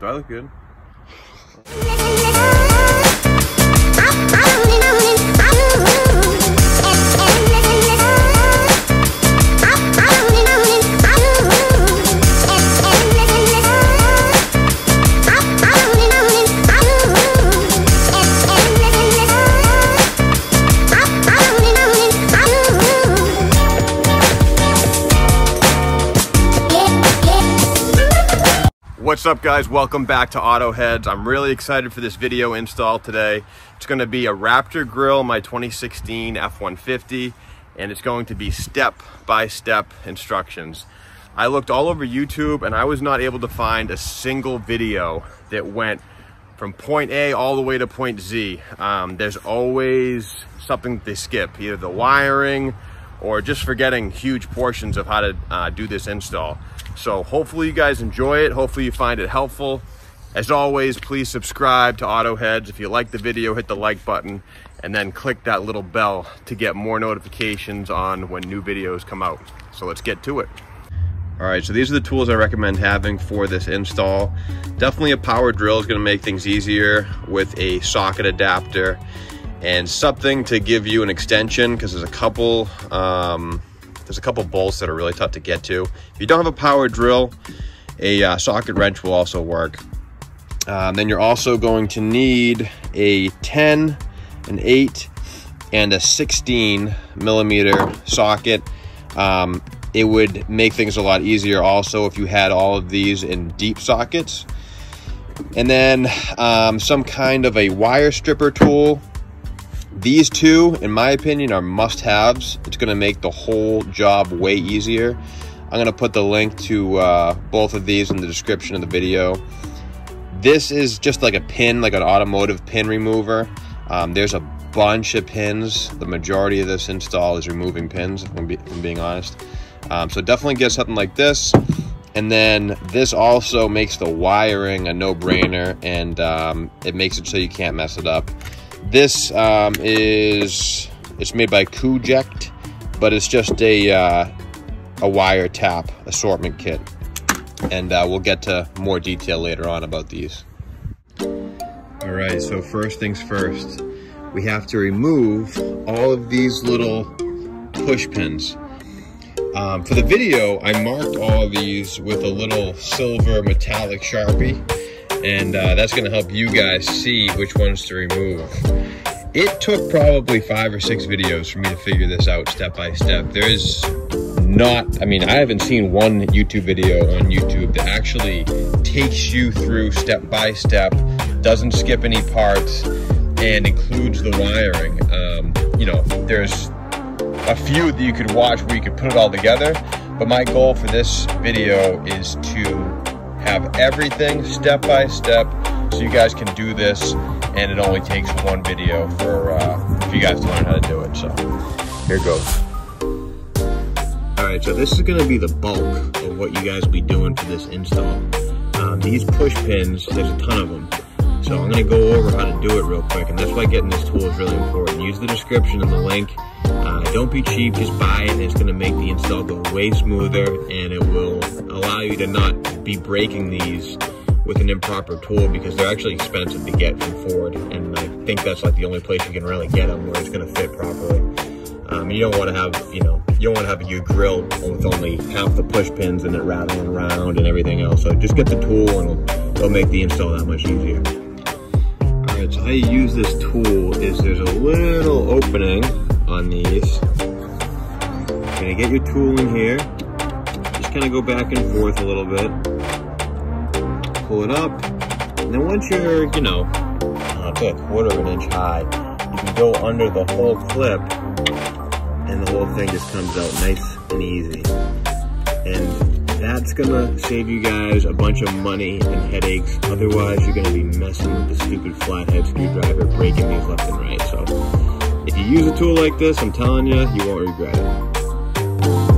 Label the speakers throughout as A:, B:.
A: Do I look good? What's up guys, welcome back to AutoHeadz. I'm really excited for this video install today. It's gonna be a Raptor grill, my 2016 F-150, and it's going to be step-by-step -step instructions. I looked all over YouTube and I was not able to find a single video that went from point A all the way to point Z. Um, there's always something they skip, either the wiring or just forgetting huge portions of how to uh, do this install. So hopefully you guys enjoy it. Hopefully you find it helpful. As always, please subscribe to AutoHeadz. If you like the video, hit the like button and then click that little bell to get more notifications on when new videos come out. So let's get to it. All right, so these are the tools I recommend having for this install. Definitely a power drill is gonna make things easier with a socket adapter and something to give you an extension because there's a couple um, there's a couple bolts that are really tough to get to. If you don't have a power drill, a uh, socket wrench will also work. Um, then you're also going to need a 10, an 8, and a 16 millimeter socket. Um, it would make things a lot easier also if you had all of these in deep sockets. And then um, some kind of a wire stripper tool these two, in my opinion, are must-haves. It's going to make the whole job way easier. I'm going to put the link to uh, both of these in the description of the video. This is just like a pin, like an automotive pin remover. Um, there's a bunch of pins. The majority of this install is removing pins, if I'm, be, if I'm being honest. Um, so definitely get something like this. And then this also makes the wiring a no-brainer, and um, it makes it so you can't mess it up. This um, is, it's made by Kuject, but it's just a, uh, a wire tap assortment kit. And uh, we'll get to more detail later on about these. All right, so first things first, we have to remove all of these little push pins. Um, for the video, I marked all of these with a little silver metallic Sharpie and uh, that's gonna help you guys see which ones to remove. It took probably five or six videos for me to figure this out step by step. There is not, I mean, I haven't seen one YouTube video on YouTube that actually takes you through step by step, doesn't skip any parts, and includes the wiring. Um, you know, there's a few that you could watch where you could put it all together, but my goal for this video is to have everything step by step so you guys can do this and it only takes one video for uh, for you guys to learn how to do it. So here goes. All right, so this is gonna be the bulk of what you guys be doing for this install. Um, these push pins, there's a ton of them. So I'm gonna go over how to do it real quick, and that's why getting this tool is really important. Use the description and the link. Uh, don't be cheap, just buy it, and it's gonna make the install go way smoother, and it will allow you to not be breaking these with an improper tool because they're actually expensive to get from Ford, and I think that's like the only place you can really get them where it's gonna fit properly. Um, you don't want to have, you know, you don't want to have your grill with only half the push pins in it rattling around and everything else. So just get the tool and it'll, it'll make the install that much easier. All right, so how you use this tool is there's a little opening on these. You're gonna get your tool in here. Kind of go back and forth a little bit. Pull it up. And then once you're, you know, a quarter of an inch high, you can go under the whole clip and the whole thing just comes out nice and easy. And that's gonna save you guys a bunch of money and headaches. Otherwise, you're gonna be messing with the stupid flathead screwdriver, breaking these left and right. So if you use a tool like this, I'm telling you, you won't regret it.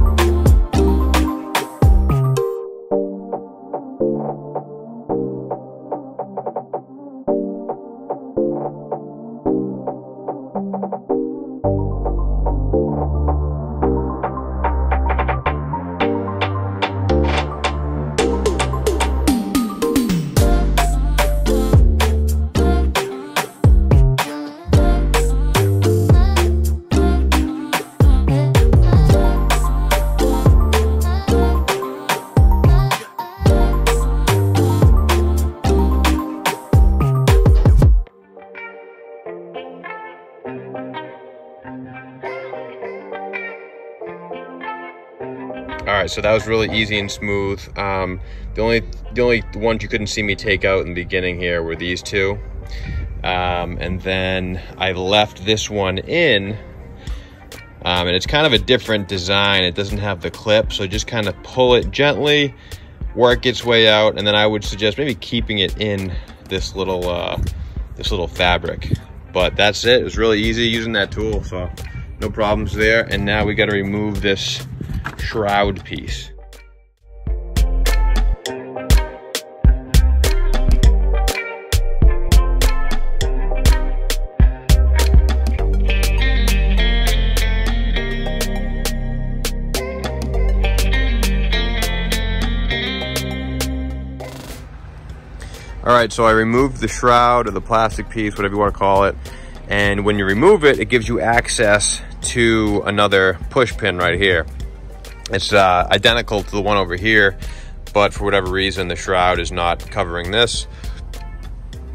A: All right, so that was really easy and smooth. Um, the only the only ones you couldn't see me take out in the beginning here were these two, um, and then I left this one in. Um, and it's kind of a different design. It doesn't have the clip, so just kind of pull it gently, work its way out, and then I would suggest maybe keeping it in this little uh, this little fabric. But that's it. It was really easy using that tool, so no problems there. And now we got to remove this shroud piece. All right, so I removed the shroud or the plastic piece, whatever you want to call it. And when you remove it, it gives you access to another push pin right here. It's uh, identical to the one over here, but for whatever reason, the shroud is not covering this.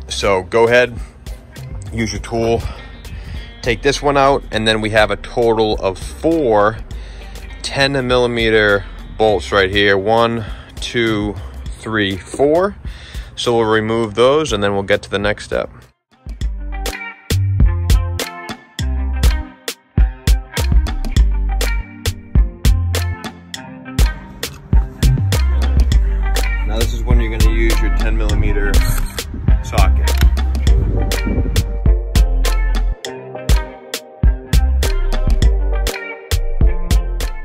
A: So go ahead, use your tool, take this one out, and then we have a total of four 10 millimeter bolts right here. One, two, three, four. So we'll remove those and then we'll get to the next step. Now this is when you're going to use your 10 millimeter socket.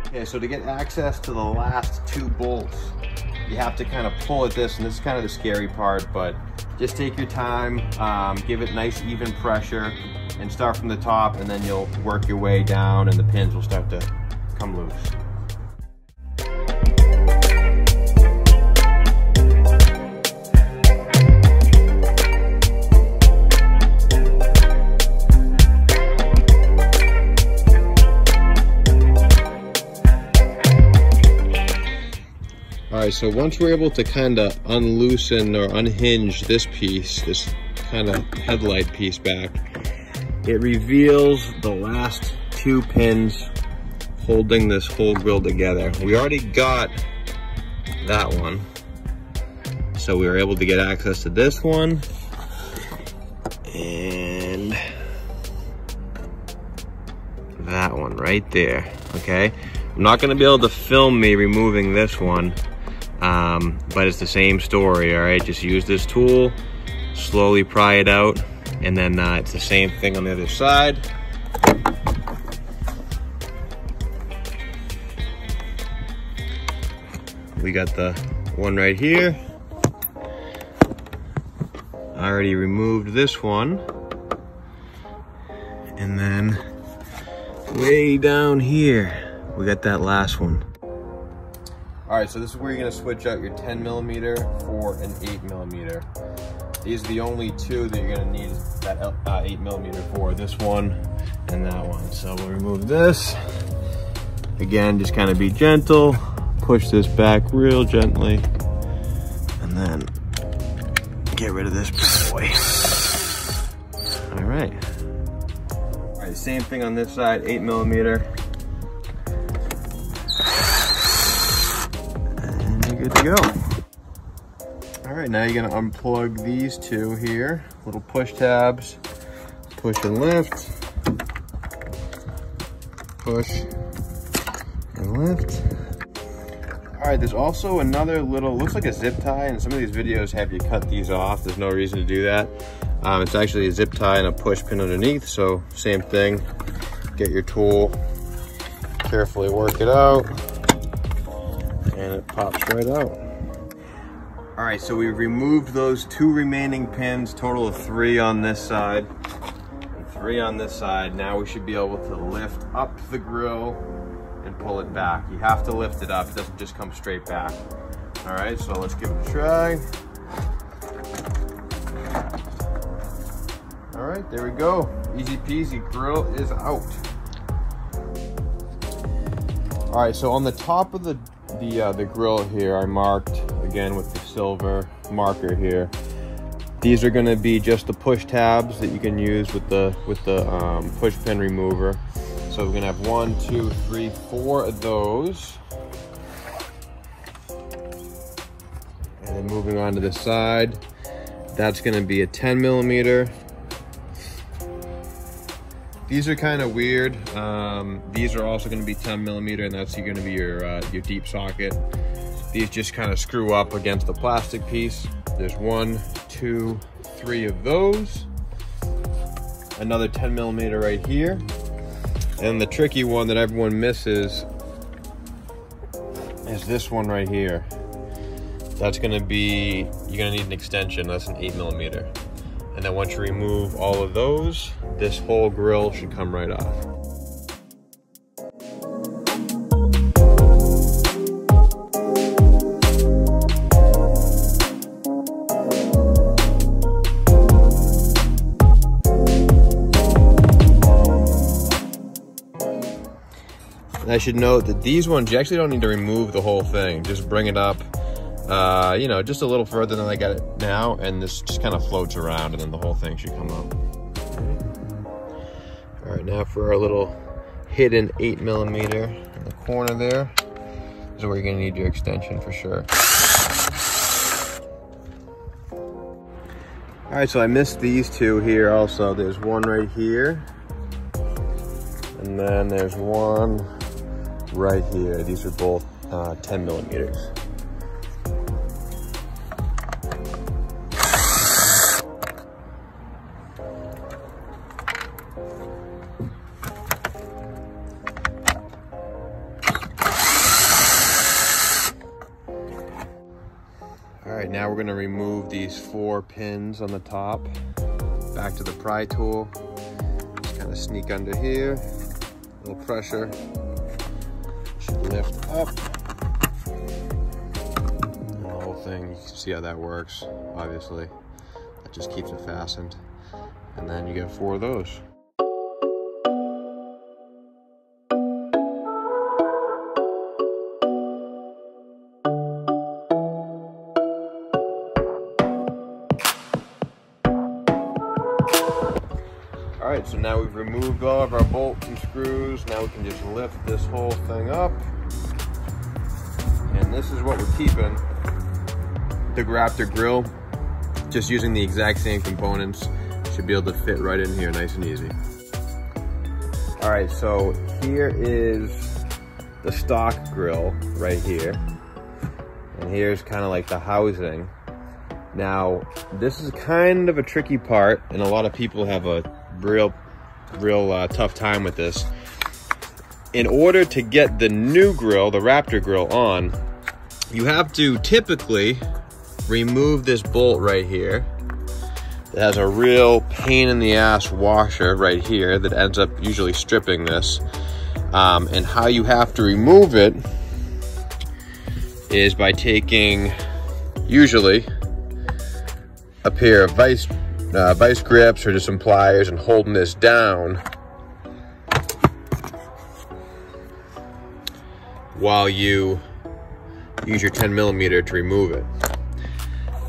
A: Okay, so to get access to the last two bolts, you have to kind of pull at this, and this is kind of the scary part, but just take your time, um, give it nice even pressure, and start from the top, and then you'll work your way down, and the pins will start to come loose. Right, so once we're able to kind of unloosen or unhinge this piece, this kind of headlight piece back, it reveals the last two pins holding this whole grill together. We already got that one. So we were able to get access to this one and that one right there, okay? I'm not gonna be able to film me removing this one um, but it's the same story, all right? Just use this tool, slowly pry it out, and then uh, it's the same thing on the other side. We got the one right here. I already removed this one. And then way down here, we got that last one. All right, so this is where you're gonna switch out your 10 millimeter for an eight millimeter. These are the only two that you're gonna need that uh, eight millimeter for, this one and that one. So we'll remove this. Again, just kind of be gentle, push this back real gently, and then get rid of this boy. All right. All right, same thing on this side, eight millimeter. Go. All right, now you're gonna unplug these two here, little push tabs, push and lift, push and lift. All right, there's also another little, looks like a zip tie, and some of these videos have you cut these off. There's no reason to do that. Um, it's actually a zip tie and a push pin underneath, so same thing. Get your tool, carefully work it out and it pops right out. All right, so we've removed those two remaining pins, total of three on this side, three on this side. Now we should be able to lift up the grill and pull it back. You have to lift it up, it doesn't just come straight back. All right, so let's give it a try. All right, there we go. Easy peasy, grill is out. All right, so on the top of the the uh, the grill here I marked again with the silver marker here. These are going to be just the push tabs that you can use with the with the um, push pin remover. So we're going to have one two three four of those. And then moving on to the side that's going to be a 10 millimeter these are kind of weird. Um, these are also gonna be 10 millimeter and that's gonna be your, uh, your deep socket. These just kind of screw up against the plastic piece. There's one, two, three of those. Another 10 millimeter right here. And the tricky one that everyone misses is this one right here. That's gonna be, you're gonna need an extension, that's an eight millimeter. And then once you remove all of those, this whole grill should come right off. I should note that these ones, you actually don't need to remove the whole thing. Just bring it up, uh, you know, just a little further than I got it now, and this just kind of floats around, and then the whole thing should come out. Right, now for our little hidden eight millimeter in the corner there. Is where you're gonna need your extension for sure. All right, so I missed these two here also. There's one right here, and then there's one right here. These are both uh, 10 millimeters. Four pins on the top. Back to the pry tool. Just kind of sneak under here. A little pressure Should lift up. The whole thing, you can see how that works, obviously. That just keeps it fastened. And then you get four of those. Now we've removed all of our bolts and screws. Now we can just lift this whole thing up. And this is what we're keeping. The Raptor grill, just using the exact same components, should be able to fit right in here nice and easy. All right, so here is the stock grill right here. And here's kind of like the housing. Now, this is kind of a tricky part, and a lot of people have a real, real uh, tough time with this. In order to get the new grill, the Raptor grill on, you have to typically remove this bolt right here. It has a real pain in the ass washer right here that ends up usually stripping this. Um, and how you have to remove it is by taking, usually, a pair of vice uh, vice grips or just some pliers and holding this down while you use your 10 millimeter to remove it.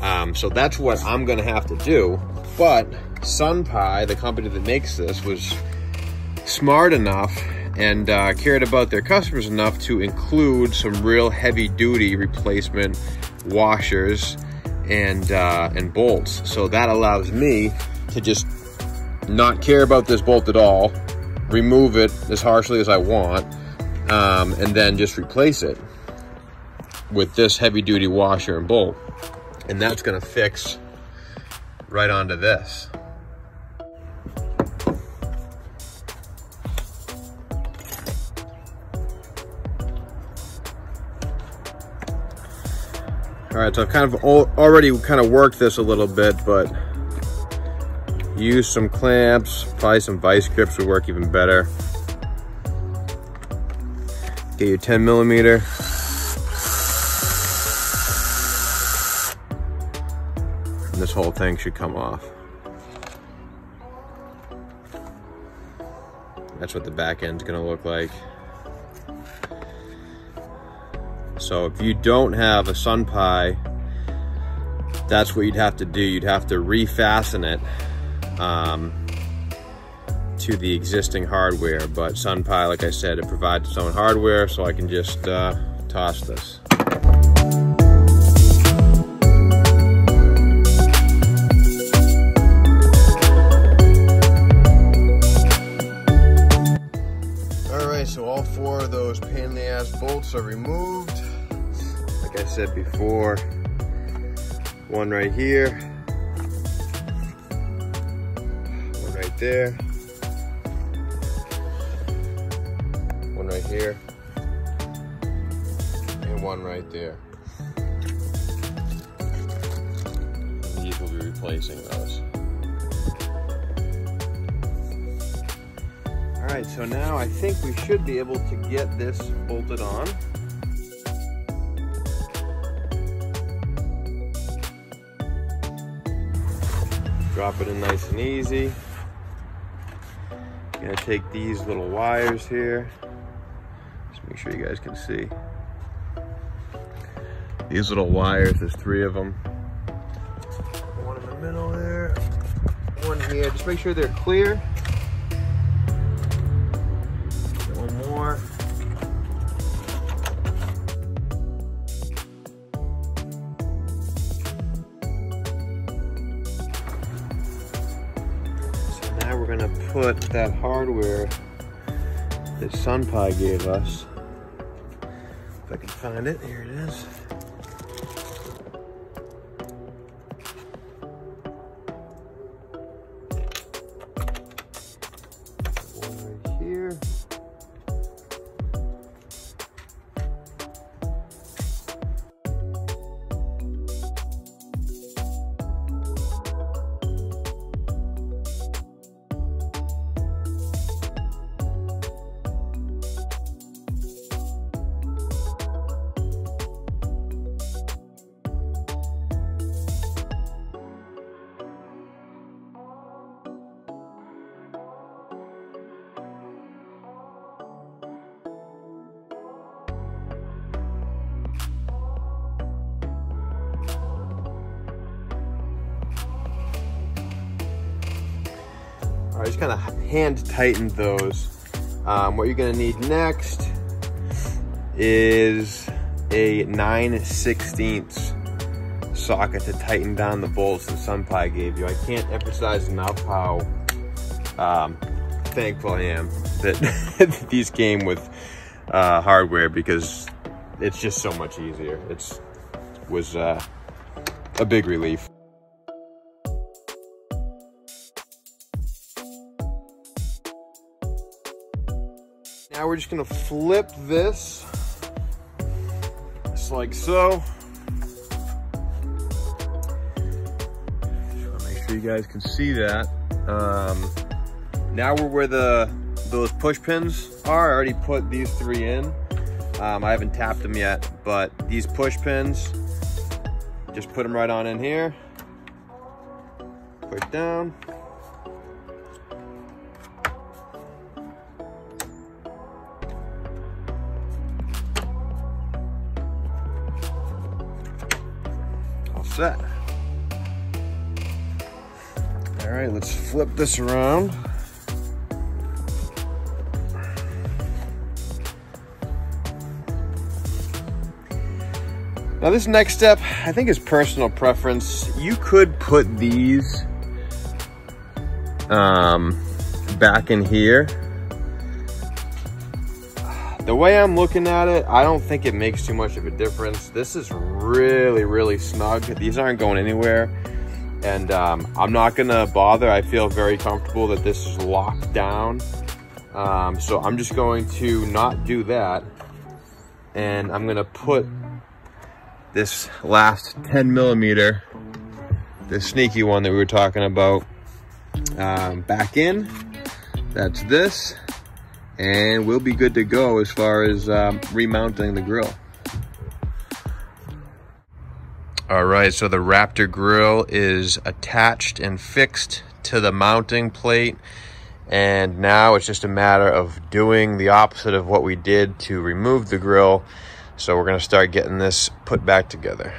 A: Um, so that's what I'm gonna have to do. But SunPie, the company that makes this, was smart enough and uh, cared about their customers enough to include some real heavy duty replacement washers and uh, and bolts. So that allows me to just not care about this bolt at all, remove it as harshly as I want, um, and then just replace it with this heavy duty washer and bolt. And that's gonna fix right onto this. All right, so I've kind of already kind of worked this a little bit, but use some clamps, probably some vice grips would work even better. Get your 10 millimeter. And this whole thing should come off. That's what the back end's gonna look like. So if you don't have a Sun Pie, that's what you'd have to do. You'd have to refasten it um, to the existing hardware. But Sun Pie, like I said, it provides its own hardware, so I can just uh, toss this. All right, so all four of those pain in the ass bolts are removed. I said before, one right here, one right there, one right here, and one right there. These will be replacing those. All right, so now I think we should be able to get this bolted on. Drop it in nice and easy. Gonna take these little wires here. Just make sure you guys can see. These little wires, there's three of them. One in the middle there, one here. Just make sure they're clear. Put that hardware that SunPie gave us. If I can find it, here it is. Just kind of hand tighten those. Um, what you're gonna need next is a 9 16 socket to tighten down the bolts that SunPie gave you. I can't emphasize enough how um, thankful I am that these came with uh, hardware because it's just so much easier. It's was uh, a big relief. Now we're just gonna flip this, just like so. Just make sure you guys can see that. Um, now we're where the those push pins are. I already put these three in. Um, I haven't tapped them yet, but these push pins, just put them right on in here. Push down. Set. All right, let's flip this around. Now this next step, I think is personal preference. You could put these um, back in here. The way I'm looking at it, I don't think it makes too much of a difference. This is really, really snug. These aren't going anywhere. And um, I'm not gonna bother. I feel very comfortable that this is locked down. Um, so I'm just going to not do that. And I'm gonna put this last 10 millimeter, the sneaky one that we were talking about, um, back in. That's this. And we'll be good to go as far as um, remounting the grill. All right, so the Raptor grill is attached and fixed to the mounting plate. And now it's just a matter of doing the opposite of what we did to remove the grill. So we're gonna start getting this put back together.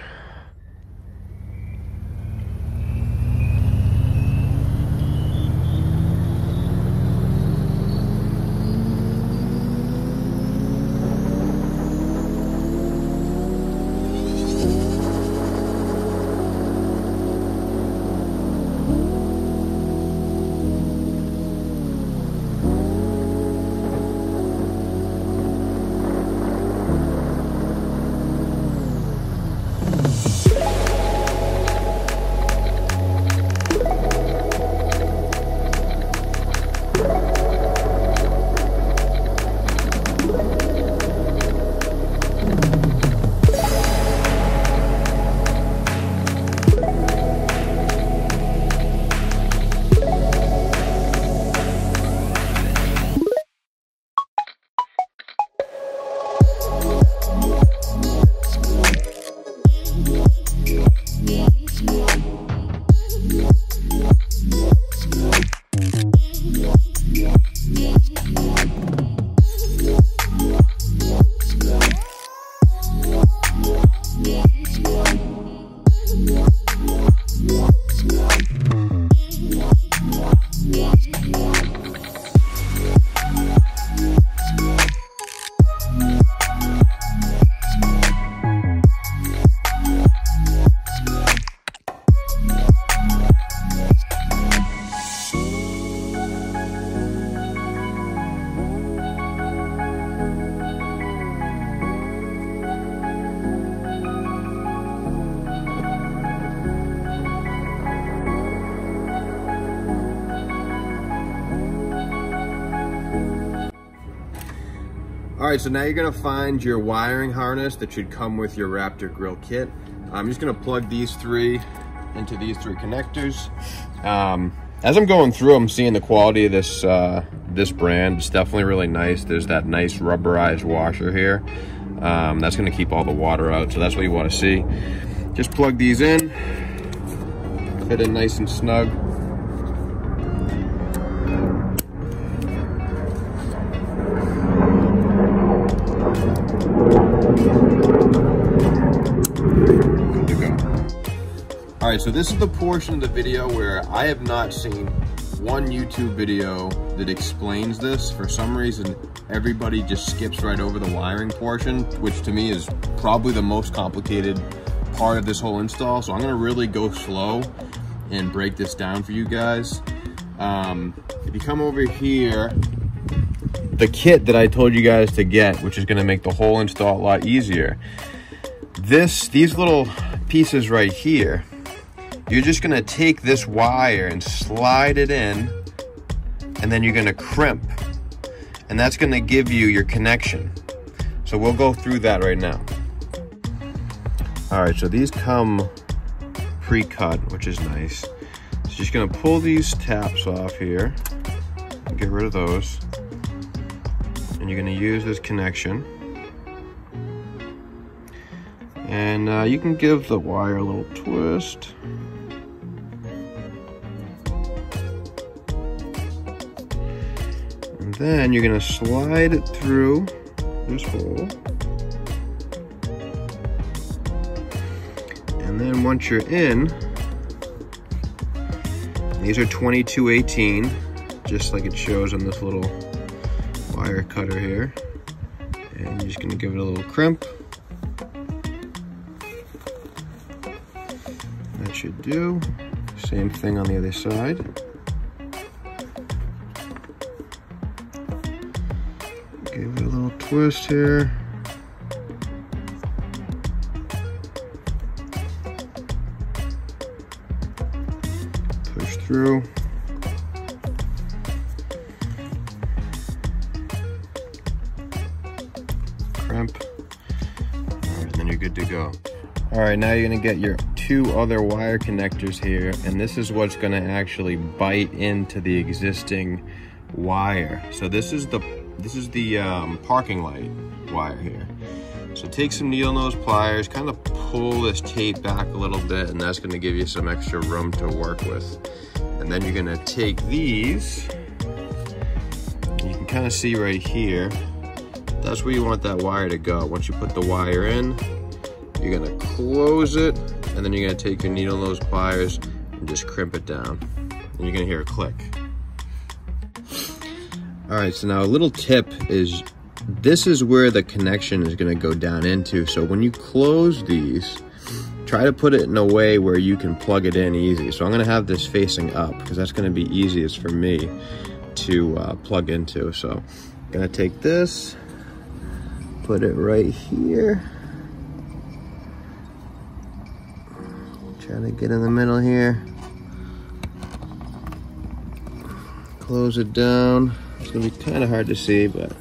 A: Right, so now you're gonna find your wiring harness that should come with your Raptor grill kit. I'm just gonna plug these three into these three connectors. Um, as I'm going through, I'm seeing the quality of this uh, this brand. It's definitely really nice. There's that nice rubberized washer here. Um, that's gonna keep all the water out, so that's what you wanna see. Just plug these in, fit in nice and snug. This is the portion of the video where I have not seen one YouTube video that explains this. For some reason, everybody just skips right over the wiring portion, which to me is probably the most complicated part of this whole install. So I'm gonna really go slow and break this down for you guys. Um, if you come over here, the kit that I told you guys to get, which is gonna make the whole install a lot easier. This, these little pieces right here, you're just gonna take this wire and slide it in and then you're gonna crimp and that's gonna give you your connection. So we'll go through that right now. All right, so these come pre-cut, which is nice. So just gonna pull these taps off here, get rid of those. And you're gonna use this connection. And uh, you can give the wire a little twist. Then you're gonna slide it through this hole. And then once you're in, these are 2218, just like it shows on this little wire cutter here. And you're just gonna give it a little crimp. That should do. Same thing on the other side. Twist here. Push through. Crimp. and then you're good to go. All right, now you're gonna get your two other wire connectors here, and this is what's gonna actually bite into the existing wire. So this is the this is the um, parking light wire here. So take some needle nose pliers, kind of pull this tape back a little bit, and that's gonna give you some extra room to work with. And then you're gonna take these, you can kind of see right here, that's where you want that wire to go. Once you put the wire in, you're gonna close it, and then you're gonna take your needle nose pliers and just crimp it down. And you're gonna hear a click. All right, so now a little tip is this is where the connection is gonna go down into. So when you close these, try to put it in a way where you can plug it in easy. So I'm gonna have this facing up because that's gonna be easiest for me to uh, plug into. So I'm gonna take this, put it right here. Trying to get in the middle here. Close it down. It's gonna be kind of hard to see, but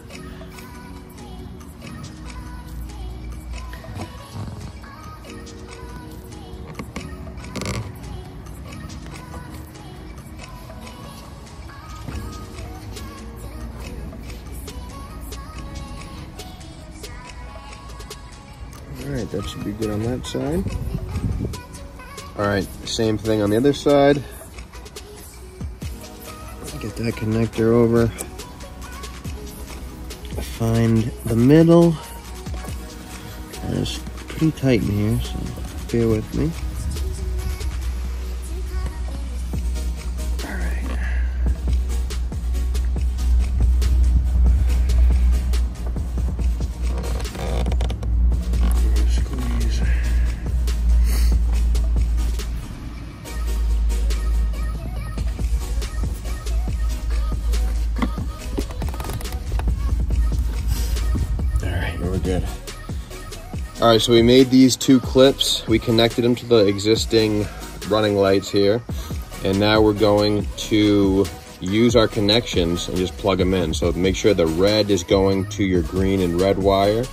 A: All right, that should be good on that side. All right, same thing on the other side. Get that connector over find the middle. it's pretty tight in here, so bear with me. All right, so we made these two clips. We connected them to the existing running lights here. And now we're going to use our connections and just plug them in. So make sure the red is going to your green and red wire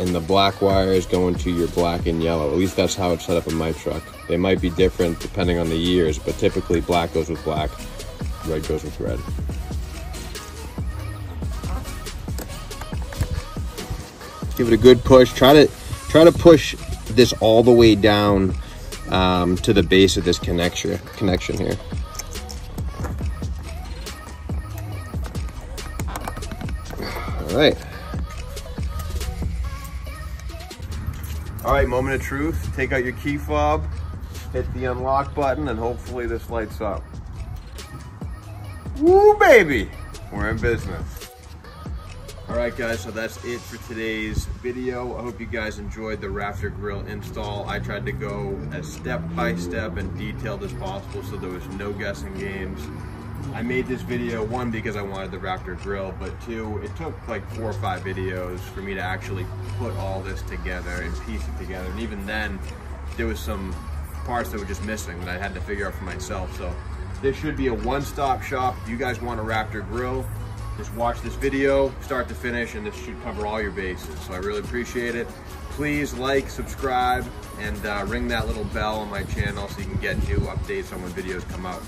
A: and the black wire is going to your black and yellow. At least that's how it's set up in my truck. They might be different depending on the years, but typically black goes with black, red goes with red. Give it a good push. Try to try to push this all the way down um, to the base of this connection connection here. All right. All right, moment of truth. Take out your key fob, hit the unlock button, and hopefully this lights up. Woo, baby! We're in business. All right, guys, so that's it for today's video. I hope you guys enjoyed the Raptor Grill install. I tried to go as step-by-step -step and detailed as possible so there was no guessing games. I made this video, one, because I wanted the Raptor grill, but two, it took like four or five videos for me to actually put all this together and piece it together. And even then, there was some parts that were just missing that I had to figure out for myself. So this should be a one-stop shop. If you guys want a Raptor grill, just watch this video, start to finish, and this should cover all your bases. So I really appreciate it. Please like, subscribe, and uh, ring that little bell on my channel so you can get new updates on when videos come out.